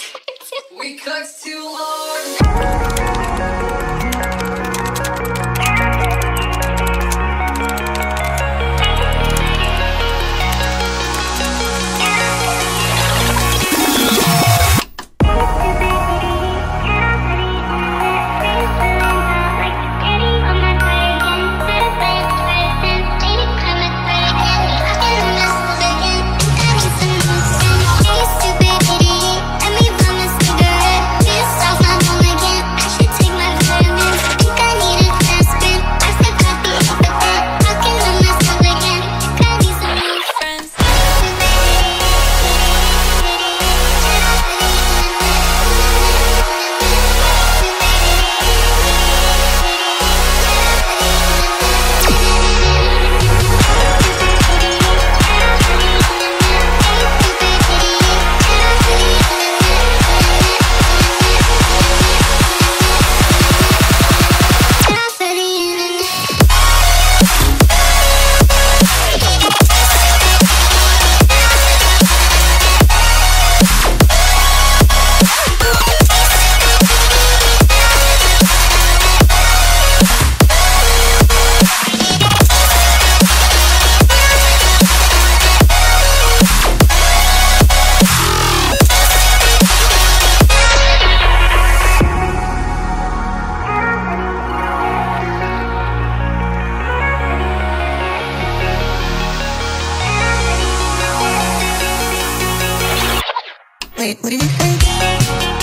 We cooked too long. Wait, you think?